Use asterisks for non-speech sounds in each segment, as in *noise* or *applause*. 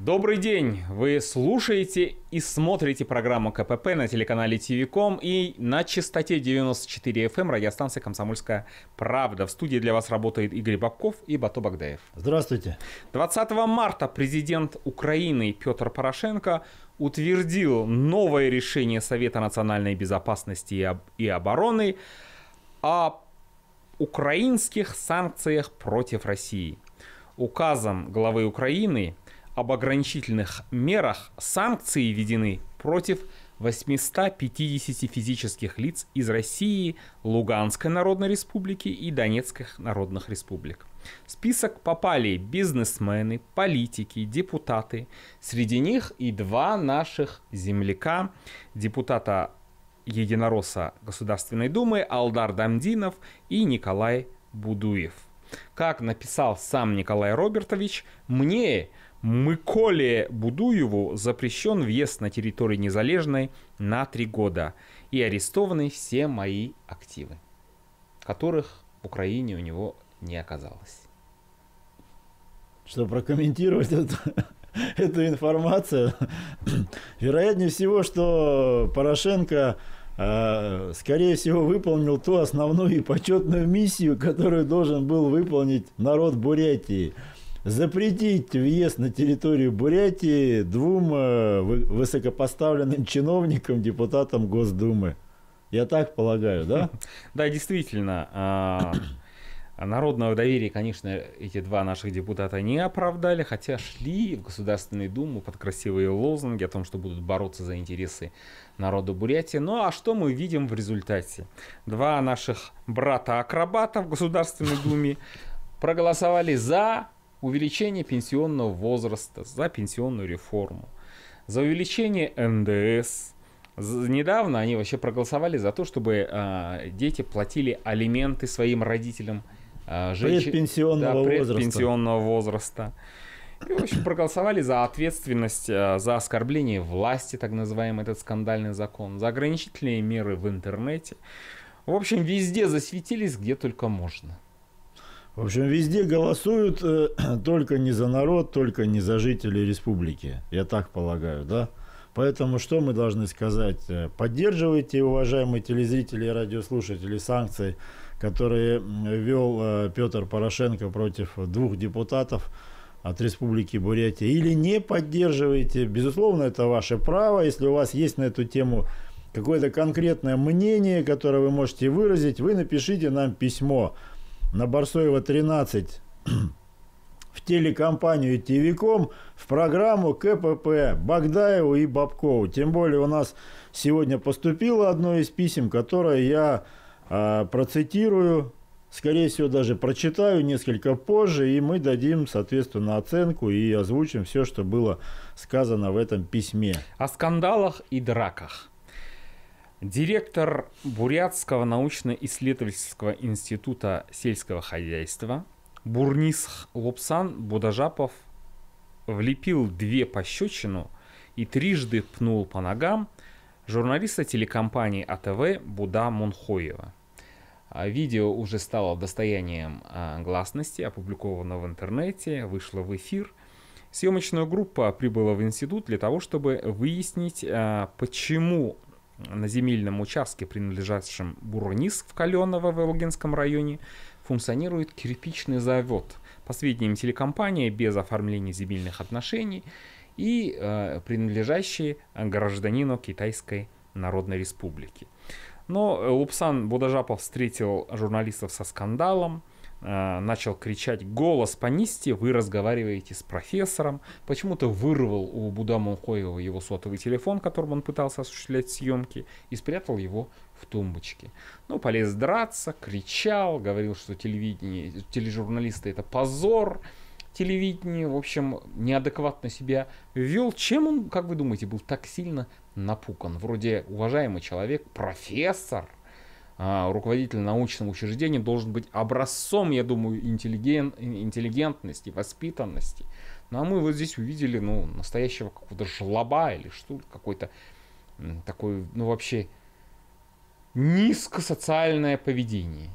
Добрый день! Вы слушаете и смотрите программу КПП на телеканале ТВКом и на частоте 94 FM эм радиостанции «Комсомольская правда». В студии для вас работает Игорь Бабков и Бато Багдаев. Здравствуйте. 20 марта президент Украины Петр Порошенко утвердил новое решение Совета национальной безопасности и обороны о украинских санкциях против России. Указом главы Украины – об ограничительных мерах санкции введены против 850 физических лиц из России, Луганской Народной Республики и Донецких Народных Республик. В список попали бизнесмены, политики, депутаты. Среди них и два наших земляка, депутата единоросса Государственной Думы Алдар Дамдинов и Николай Будуев. Как написал сам Николай Робертович, мне Миколе Будуеву запрещен въезд на территорию Незалежной на три года и арестованы все мои активы, которых в Украине у него не оказалось. Что прокомментировать эту, *laughs* эту информацию? *clears throat* Вероятнее всего, что Порошенко э, скорее всего, выполнил ту основную и почетную миссию, которую должен был выполнить народ Бурятии – запретить въезд на территорию Бурятии двум э, высокопоставленным чиновникам, депутатам Госдумы. Я так полагаю, да? *laughs* Да, действительно. А, народного доверия, конечно, эти два наших депутата не оправдали, хотя шли в Государственную Думу под красивые лозунги о том, что будут бороться за интересы народа Бурятии. Ну а что мы видим в результате? Два наших брата-акробата в Государственной Думе проголосовали за увеличение пенсионного возраста, за пенсионную реформу, за увеличение НДС. Недавно они вообще проголосовали за то, чтобы э, дети платили алименты своим родителям. Э, женщин, предпенсионного, да, предпенсионного возраста. возраста. И, в общем, проголосовали за ответственность э, за оскорбление власти, так называемый этот скандальный закон, за ограничительные меры в интернете. В общем, везде засветились, где только можно. В общем, везде голосуют э, *clears throat* только не за народ, только не за жителей республики. Я так полагаю, да? Поэтому что мы должны сказать? Э, поддерживайте, уважаемые телезрители и радиослушатели, санкции, которые вел э, Петр Порошенко против двух депутатов от Республики Бурятия, или не поддерживаете. Безусловно, это ваше право. Если у вас есть на эту тему какое-то конкретное мнение, которое вы можете выразить, вы напишите нам письмо на Барсоева 13 *clears throat* в телекомпанию ТВКом в программу КПП Багдаеву и Бабкову. Тем более у нас сегодня поступило одно из писем, которое я э, процитирую, скорее всего даже прочитаю несколько позже, и мы дадим, соответственно, оценку и озвучим все, что было сказано в этом письме. О скандалах и драках. Директор Бурятского научно-исследовательского института сельского хозяйства Бурнисх Лопсан Будажапов влепил две пощечину и трижды пнул по ногам журналиста телекомпании АТВ Буда Мунхоева. А видео уже стало достоянием а, гласности, опубликовано в интернете, вышло в эфир. Съемочная группа прибыла в институт для того, чтобы выяснить, а, почему на земельном участке, принадлежащем Бурнис в Каленово в Лугинском районе, функционирует кирпичный завод. По сведениям телекомпании, без оформления земельных отношений и э, принадлежащий гражданину Китайской Народной Республики. Но Лупсан Будажапов встретил журналистов со скандалом, Э, начал кричать «Голос понизьте, вы разговариваете с профессором». Почему-то вырвал у Буда Мухоева его сотовый телефон, которым он пытался осуществлять съемки, и спрятал его в тумбочке. Ну, полез драться, кричал, говорил, что телевидение, тележурналисты это позор, телевидение, в общем, неадекватно себя вел. Чем он, как вы думаете, был так сильно напукан? Вроде уважаемый человек, профессор, руководитель научного учреждения должен быть образцом, я думаю, интеллиген, интеллигентности, воспитанности. Ну а мы вот здесь увидели, ну, настоящего какого-то жлоба или что, какой-то такой, ну вообще низкосоциальное поведение.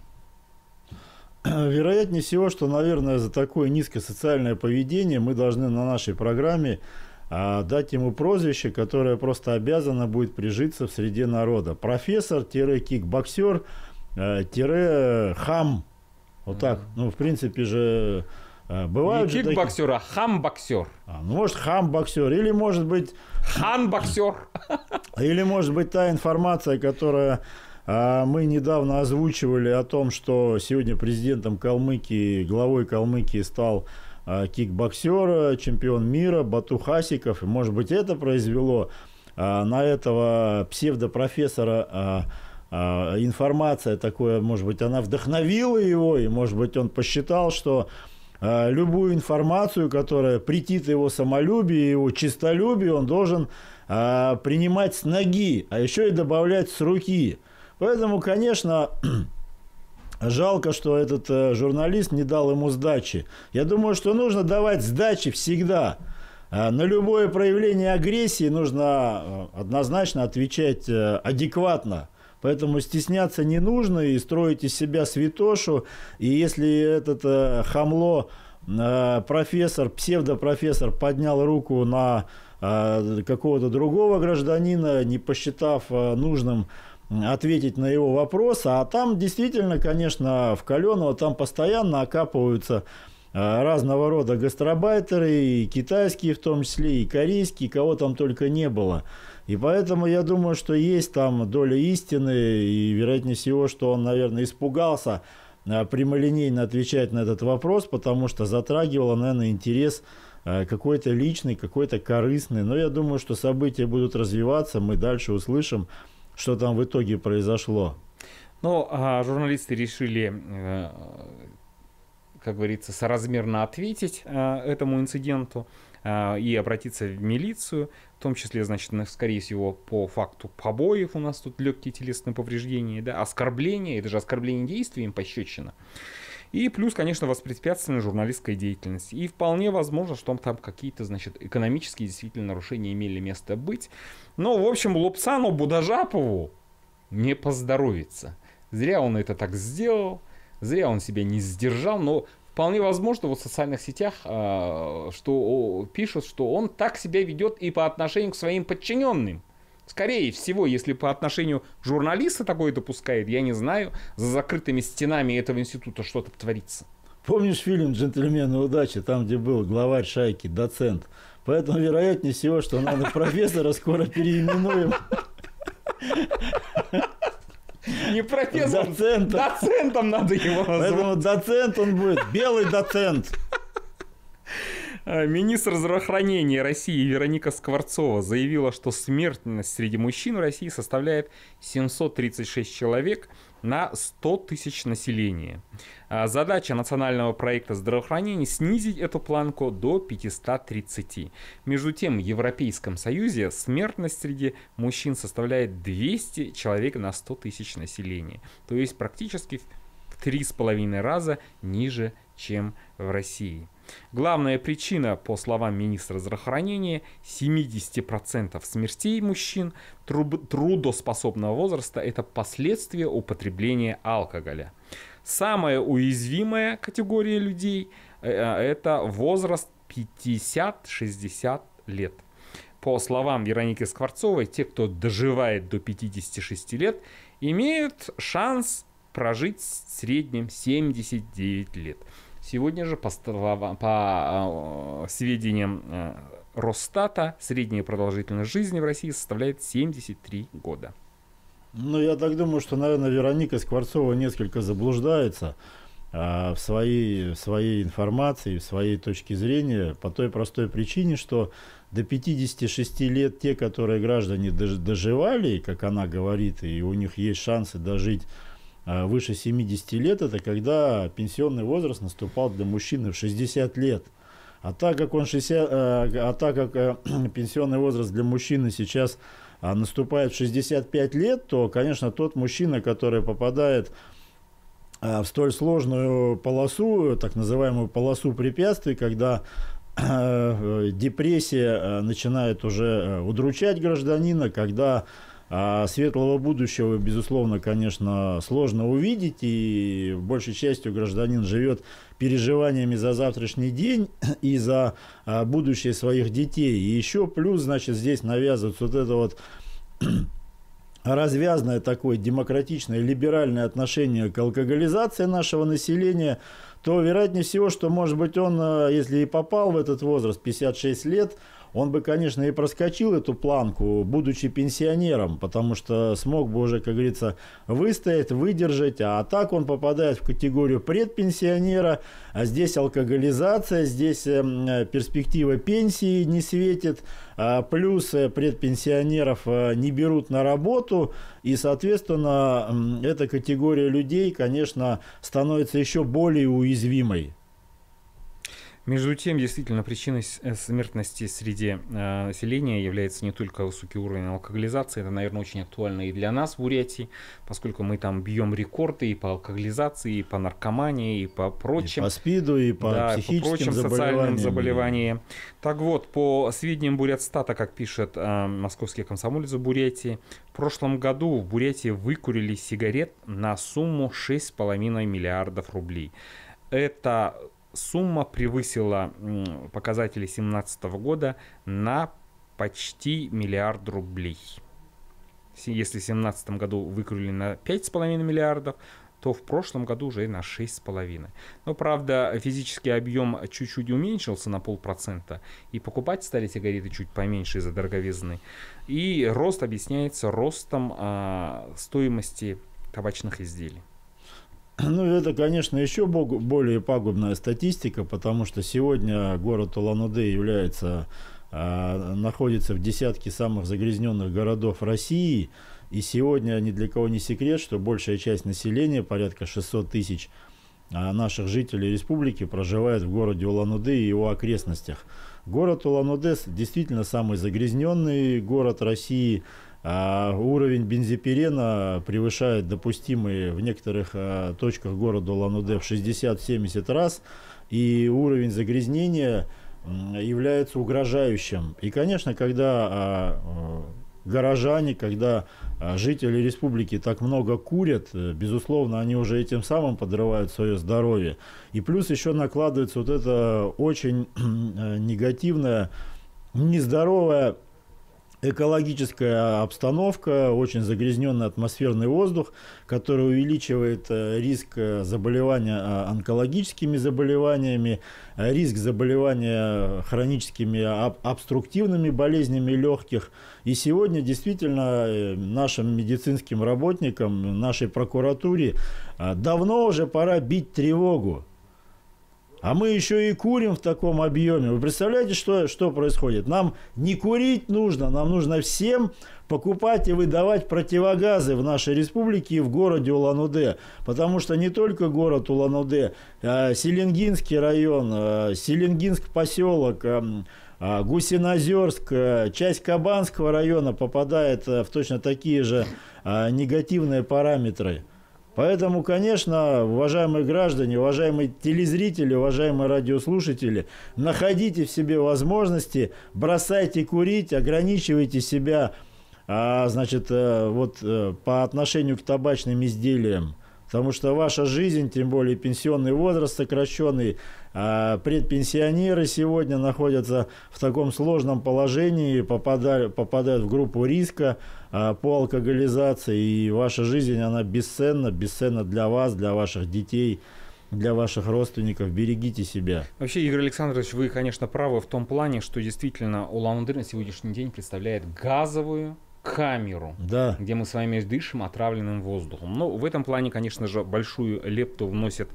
вероятнее всего, что, наверное, за такое низкосоциальное поведение мы должны на нашей программе а, дать ему прозвище, которое просто обязано будет прижиться в среде народа. Профессор-кикбоксер тире хам. Вот так. Ну, в принципе же а, бывают Не кикбоксер, такие... а хам-боксер. А, ну, может, хам-боксер. Или, может быть... Хан-боксер. Или, может быть, та информация, которая а, мы недавно озвучивали о том, что сегодня президентом Калмыкии, главой Калмыкии стал кикбоксер, чемпион мира Бату Хасиков. Может быть, это произвело на этого псевдопрофессора информация такое, может быть, она вдохновила его, и, может быть, он посчитал, что любую информацию, которая претит его самолюбию, его чистолюбию, он должен принимать с ноги, а еще и добавлять с руки. Поэтому, конечно, *clears throat* жалко, что этот э, журналист не дал ему сдачи. Я думаю, что нужно давать сдачи всегда. А, на любое проявление агрессии нужно э, однозначно отвечать э, адекватно. Поэтому стесняться не нужно и строить из себя святошу. И если этот э, хамло э, профессор, псевдопрофессор поднял руку на э, какого-то другого гражданина, не посчитав э, нужным ответить на его вопрос, а там действительно, конечно, в Каленово там постоянно окапываются э, разного рода гастробайтеры, и китайские в том числе, и корейские, кого там только не было. И поэтому я думаю, что есть там доля истины, и вероятнее всего, что он, наверное, испугался а, прямолинейно отвечать на этот вопрос, потому что затрагивало, наверное, интерес а, какой-то личный, какой-то корыстный. Но я думаю, что события будут развиваться, мы дальше услышим, что там в итоге произошло. Ну, а журналисты решили, э, как говорится, соразмерно ответить э, этому инциденту э, и обратиться в милицию в том числе, значит, скорее всего, по факту побоев у нас тут легкие телесные повреждения, да, оскорбления, это же оскорбление действием пощечина. И плюс, конечно, воспрепятствование журналистской деятельности. И вполне возможно, что там какие-то, значит, экономические действительно нарушения имели место быть. Но, в общем, Лупсану Будажапову не поздоровится. Зря он это так сделал, зря он себя не сдержал, но вполне возможно вот в социальных сетях, а, что пишут, что он так себя ведет и по отношению к своим подчиненным. Скорее всего, если по отношению журналиста такое допускает, я не знаю, за закрытыми стенами этого института что-то творится. Помнишь фильм «Джентльмены удачи», там, где был главарь шайки, доцент? Поэтому вероятнее всего, что, наверное, профессора скоро переименуем. Не профессор. Доцентом. Доцентом надо его назвать. Поэтому доцент он будет. Белый доцент. А, министр здравоохранения России Вероника Скворцова заявила, что смертность среди мужчин в России составляет 736 человек на 100 тысяч населения. А, задача национального проекта здравоохранения снизить эту планку до 530. Между тем, в Европейском Союзе смертность среди мужчин составляет 200 человек на 100 тысяч населения. То есть практически в 3,5 раза ниже, чем в России. Главная причина, по словам министра здравоохранения, 70% смертей мужчин трудоспособного возраста – это последствия употребления алкоголя. Самая уязвимая категория людей э, – это возраст 50-60 лет. По словам Вероники Скворцовой, те, кто доживает до 56 лет, имеют шанс прожить в среднем 79 лет. Сегодня же, по, по а, сведениям э, Росстата, средняя продолжительность жизни в России составляет 73 года. Ну, я так думаю, что, наверное, Вероника Скворцова несколько заблуждается а, в, своей, в своей информации, в своей точке зрения, по той простой причине, что до 56 лет те, которые граждане доживали, как она говорит, и у них есть шансы дожить выше 70 лет, это когда пенсионный возраст наступал для мужчины в 60 лет. А так как, он 60, э, а так как э, *clears throat* пенсионный возраст для мужчины сейчас а, наступает в 65 лет, то, конечно, тот мужчина, который попадает в столь сложную полосу, так называемую полосу препятствий, когда *clears throat* э, депрессия начинает уже удручать гражданина, когда А светлого будущего, безусловно, конечно, сложно увидеть, и большей частью гражданин живет переживаниями за завтрашний день и за а, будущее своих детей. И еще плюс, значит, здесь навязывается вот это вот *clears throat* развязное такое демократичное, либеральное отношение к алкоголизации нашего населения, то вероятнее всего, что, может быть, он, а, если и попал в этот возраст, 56 лет, он бы, конечно, и проскочил эту планку, будучи пенсионером, потому что смог бы уже, как говорится, выстоять, выдержать, а так он попадает в категорию предпенсионера, а здесь алкоголизация, здесь эм, перспектива пенсии не светит, а плюс э, предпенсионеров э, не берут на работу, и, соответственно, эта категория людей, конечно, становится еще более уязвимой. Между тем, действительно, причиной э, смертности среди э, населения является не только высокий уровень алкоголизации, это, наверное, очень актуально и для нас в Бурятии, поскольку мы там бьем рекорды и по алкоголизации, и по наркомании, и по прочим. И по СПИДу, и по да, психическим по прочим социальным заболеваниям. Так вот, по сведениям Бурятстата, как пишет э, московский комсомолец в Бурятии, в прошлом году в Бурятии выкурили сигарет на сумму 6,5 миллиардов рублей. Это сумма превысила показатели 2017 года на почти миллиард рублей. Если в 2017 году выкрыли на 5,5 миллиардов, то в прошлом году уже на 6,5. Но, правда, физический объем чуть-чуть уменьшился на полпроцента, и покупать стали сигареты чуть поменьше из-за дороговизны. И рост объясняется ростом а, стоимости табачных изделий. *clears throat* Ну, это, конечно, еще более пагубная статистика, потому что сегодня город Улан-Удэ является, а, находится в десятке самых загрязненных городов России. И сегодня ни для кого не секрет, что большая часть населения, порядка 600 тысяч а, наших жителей республики, проживает в городе Улан-Удэ и его окрестностях. Город Улан-Удэ действительно самый загрязненный город России – а уровень бензопирена превышает допустимые в некоторых а, точках города Улан-Удэ в 60-70 раз, и уровень загрязнения является угрожающим. И, конечно, когда а, горожане, когда жители республики так много курят, э, безусловно, они уже этим самым подрывают свое здоровье. И плюс еще накладывается вот это очень *clears throat* э, негативное, нездоровое экологическая обстановка, очень загрязненный атмосферный воздух, который увеличивает э, риск э, заболевания э, онкологическими заболеваниями, риск заболевания хроническими обструктивными болезнями легких. И сегодня действительно нашим медицинским работникам, нашей прокуратуре давно уже пора бить тревогу. А мы еще и курим в таком объеме. Вы представляете, что, что происходит? Нам не курить нужно, нам нужно всем покупать и выдавать противогазы в нашей республике и в городе Улан-Удэ. Потому что не только город Улан-Удэ, а Селенгинский район, а Селенгинск поселок, а Гусинозерск, часть Кабанского района попадает в точно такие же негативные параметры. Поэтому, конечно, уважаемые граждане, уважаемые телезрители, уважаемые радиослушатели, находите в себе возможности, бросайте курить, ограничивайте себя, а, значит, э, вот э, по отношению к табачным изделиям. Потому что ваша жизнь, тем более пенсионный возраст сокращенный, а предпенсионеры сегодня находятся в таком сложном положении, попадают, попадают в группу риска а, по алкоголизации, и ваша жизнь, она бесценна, бесценна для вас, для ваших детей, для ваших родственников. Берегите себя. Вообще, Игорь Александрович, вы, конечно, правы в том плане, что действительно Улан-Удэ на сегодняшний день представляет газовую камеру, да. где мы с вами дышим отравленным воздухом. Ну, в этом плане, конечно же, большую лепту вносит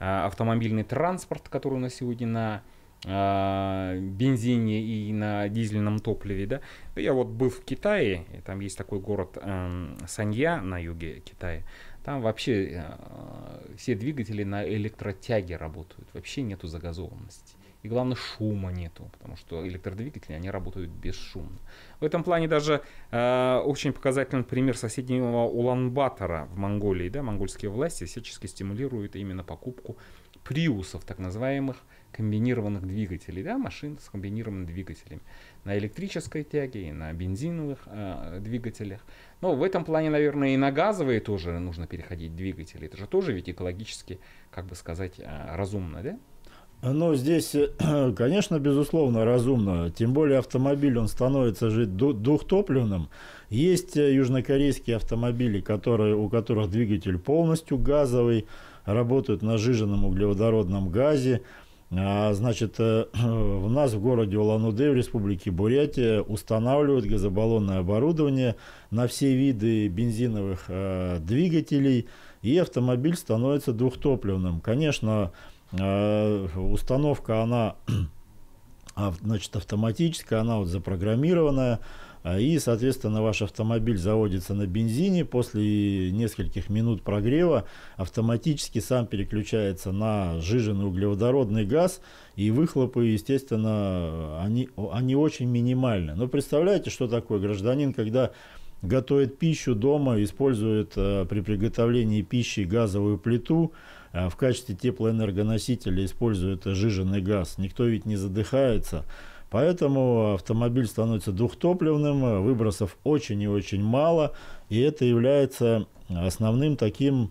а, автомобильный транспорт, который у нас сегодня на а, бензине и на дизельном топливе, да. Я вот был в Китае, там есть такой город э, Санья на юге Китая, там вообще э, все двигатели на электротяге работают, вообще нету загазованности. И главное, шума нету, потому что электродвигатели, они работают бесшумно. В этом плане даже э, очень показательный пример соседнего Улан-Батора в Монголии. Да, монгольские власти всячески стимулируют именно покупку приусов, так называемых комбинированных двигателей, да, машин с комбинированными двигателями на электрической тяге и на бензиновых э, двигателях. Но в этом плане, наверное, и на газовые тоже нужно переходить двигатели. Это же тоже ведь экологически, как бы сказать, э, разумно, да? Ну, здесь, *clears throat* конечно, безусловно, разумно. Тем более автомобиль, он становится же двухтопливным. Есть э, южнокорейские автомобили, которые, у которых двигатель полностью газовый, работают на жиженном углеводородном газе. А, значит, э, *clears throat* у нас в городе Улан-Удэ, в республике Бурятия, устанавливают газобаллонное оборудование на все виды бензиновых э, двигателей, и автомобиль становится двухтопливным. Конечно, э, установка, она *clears throat* значит, автоматическая, она вот запрограммированная, а, и, соответственно, ваш автомобиль заводится на бензине. После нескольких минут прогрева автоматически сам переключается на жиженый углеводородный газ. И выхлопы, естественно, они, они очень минимальны. Но представляете, что такое гражданин, когда готовит пищу дома, использует э, при приготовлении пищи газовую плиту, э, в качестве теплоэнергоносителя использует жиженый газ. Никто ведь не задыхается. Поэтому автомобиль становится двухтопливным, выбросов очень и очень мало, и это является основным таким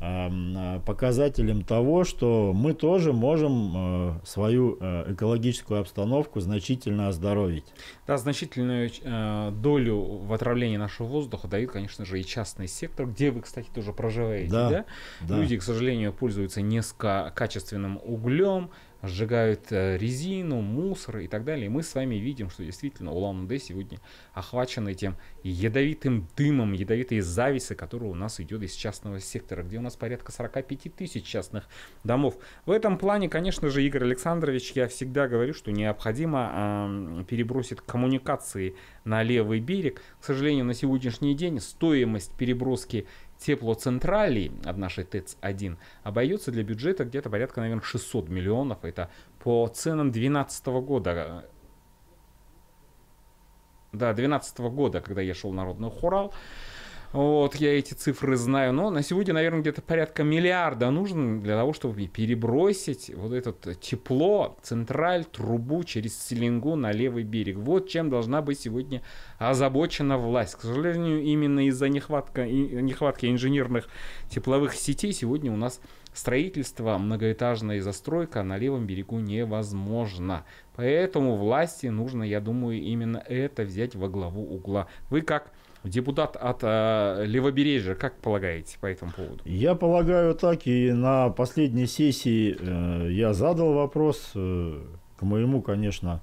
показателем того, что мы тоже можем э, свою э, экологическую обстановку значительно оздоровить. Да, значительную э, долю в отравлении нашего воздуха дает, конечно же, и частный сектор, где вы, кстати, тоже проживаете. Да, да? да. Люди, к сожалению, пользуются низкокачественным углем, сжигают э, резину, мусор и так далее. И мы с вами видим, что действительно Улан-Удэ сегодня охвачен этим ядовитым дымом, ядовитой зависы, которая у нас идет из частного сектора, где у нас порядка 45 тысяч частных домов. В этом плане, конечно же, Игорь Александрович, я всегда говорю, что необходимо э, перебросить коммуникации на левый берег. К сожалению, на сегодняшний день стоимость переброски теплоцентралей от нашей ТЭЦ-1 обойдется для бюджета где-то порядка, наверное, 600 миллионов. Это по ценам 2012 года. Да, 2012 года, когда я шел в Народный хорал. Вот, я эти цифры знаю, но на сегодня, наверное, где-то порядка миллиарда нужно для того, чтобы перебросить вот это тепло, централь, трубу через Селингу на левый берег. Вот чем должна быть сегодня озабочена власть. К сожалению, именно из-за нехватка, нехватки инженерных тепловых сетей сегодня у нас строительство, многоэтажная застройка на левом берегу невозможно. Поэтому власти нужно, я думаю, именно это взять во главу угла. Вы как Депутат от э, Левобережья, как полагаете по этому поводу? Я полагаю так, и на последней сессии э, я задал вопрос, э, к моему, конечно,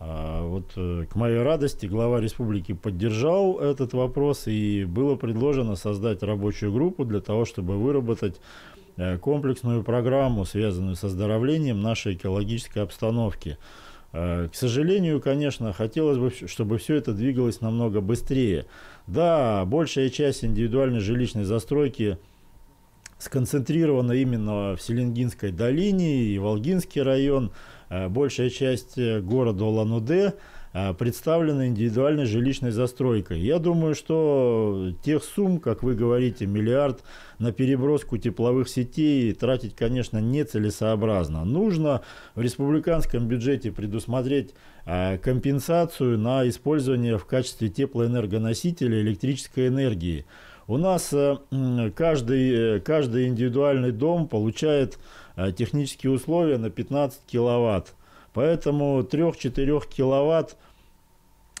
э, вот э, к моей радости глава республики поддержал этот вопрос, и было предложено создать рабочую группу для того, чтобы выработать э, комплексную программу, связанную с оздоровлением нашей экологической обстановки. Э, к сожалению, конечно, хотелось бы, чтобы все это двигалось намного быстрее. Да, большая часть индивидуальной жилищной застройки сконцентрирована именно в Селенгинской долине и Волгинский район. Э, большая часть э, города Улан-Удэ – представлена индивидуальной жилищной застройкой. Я думаю, что тех сумм, как вы говорите, миллиард на переброску тепловых сетей тратить, конечно, нецелесообразно. Нужно в республиканском бюджете предусмотреть а, компенсацию на использование в качестве теплоэнергоносителя электрической энергии. У нас э, каждый, каждый индивидуальный дом получает а, технические условия на 15 киловатт. Поэтому 3-4 киловатт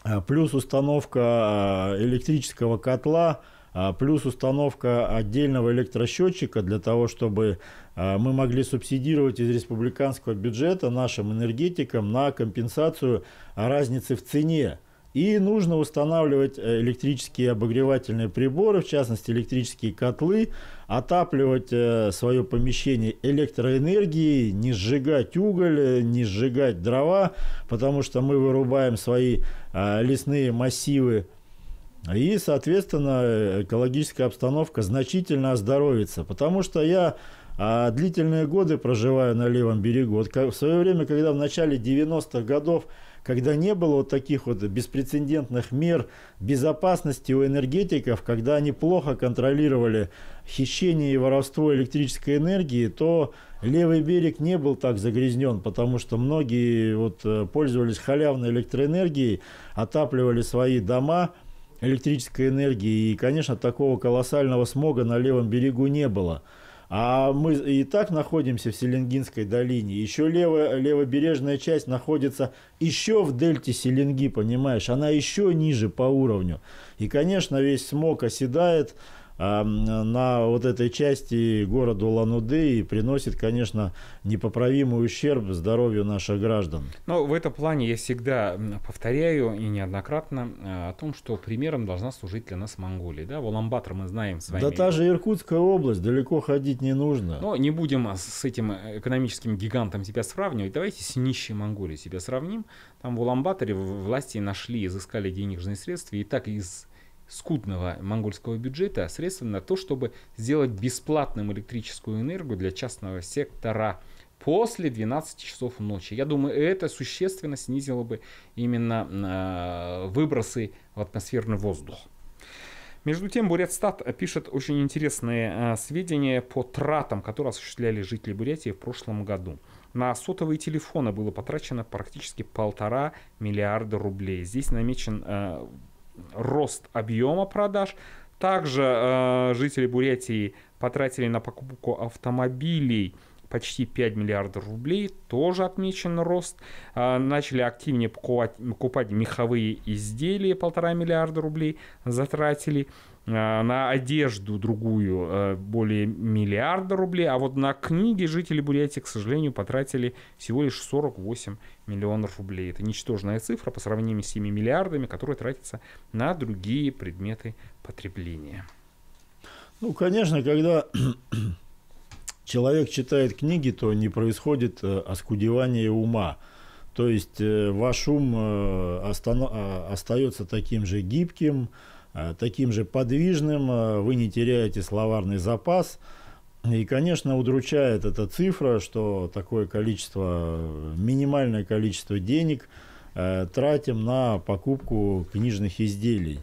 а, плюс установка а, электрического котла, а, плюс установка отдельного электросчетчика для того, чтобы мы могли субсидировать из республиканского бюджета нашим энергетикам на компенсацию разницы в цене. И нужно устанавливать э, электрические обогревательные приборы, в частности электрические котлы, отапливать э, свое помещение электроэнергией, не сжигать уголь, э, не сжигать дрова, потому что мы вырубаем свои лесные массивы и, соответственно, экологическая обстановка значительно оздоровится. Потому что я а длительные годы проживаю на левом берегу. Вот в свое время, когда в начале 90-х годов когда не было вот таких вот беспрецедентных мер безопасности у энергетиков, когда они плохо контролировали хищение и воровство электрической энергии, то левый берег не был так загрязнен, потому что многие вот э, пользовались халявной электроэнергией, отапливали свои дома электрической энергией, и, конечно, такого колоссального смога на левом берегу не было. А мы и так находимся в Селенгинской долине. Еще левая, левобережная часть находится еще в дельте Селенги, понимаешь? Она еще ниже по уровню. И, конечно, весь смог оседает на вот этой части города Улан-Удэ и приносит, конечно, непоправимый ущерб здоровью наших граждан. Но в этом плане я всегда повторяю и неоднократно а, о том, что примером должна служить для нас Монголия. Да, в Уламбатор мы знаем с вами. Да та же Иркутская область, далеко ходить не нужно. Но не будем с этим экономическим гигантом себя сравнивать. Давайте с нищей Монголией себя сравним. Там в Уламбаторе власти нашли, изыскали денежные средства и так из скудного монгольского бюджета средства на то, чтобы сделать бесплатным электрическую энергию для частного сектора после 12 часов ночи. Я думаю, это существенно снизило бы именно э, выбросы в атмосферный воздух. Между тем, Бурятстат пишет очень интересные э, сведения по тратам, которые осуществляли жители Бурятии в прошлом году. На сотовые телефоны было потрачено практически полтора миллиарда рублей. Здесь намечен э, рост объема продаж. Также э, жители Бурятии потратили на покупку автомобилей почти 5 миллиардов рублей, тоже отмечен рост. Э, начали активнее покупать, покупать меховые изделия, полтора миллиарда рублей затратили. Э, на одежду другую э, более миллиарда рублей, а вот на книги жители Бурятии, к сожалению, потратили всего лишь 48 миллионов рублей. Это ничтожная цифра по сравнению с 7 миллиардами, которые тратятся на другие предметы потребления. Ну, конечно, когда *clears throat* человек читает книги, то не происходит э, оскудевание ума. То есть ваш ум остается таким же гибким, таким же подвижным, э, вы не теряете словарный запас. И, конечно, удручает эта цифра, что такое количество, минимальное количество денег э, тратим на покупку книжных изделий.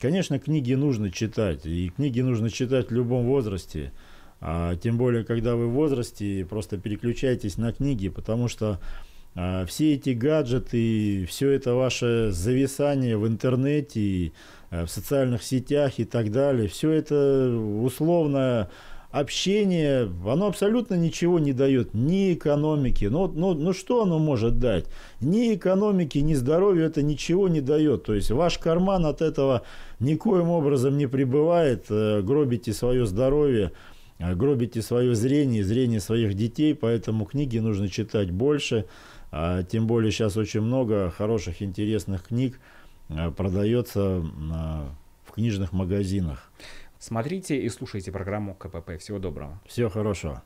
Конечно, книги нужно читать, и книги нужно читать в любом возрасте. А тем более, когда вы в возрасте, просто переключайтесь на книги, потому что все эти гаджеты, все это ваше зависание в интернете, в социальных сетях и так далее, все это условное общение, оно абсолютно ничего не дает, ни экономики. Ну, ну, ну что оно может дать? Ни экономики, ни здоровью это ничего не дает. То есть ваш карман от этого никоим образом не прибывает, э, гробите свое здоровье, э, гробите свое зрение, зрение своих детей, поэтому книги нужно читать больше. А тем более сейчас очень много хороших, интересных книг а, продается а, в книжных магазинах. Смотрите и слушайте программу КПП. Всего доброго. Всего хорошего.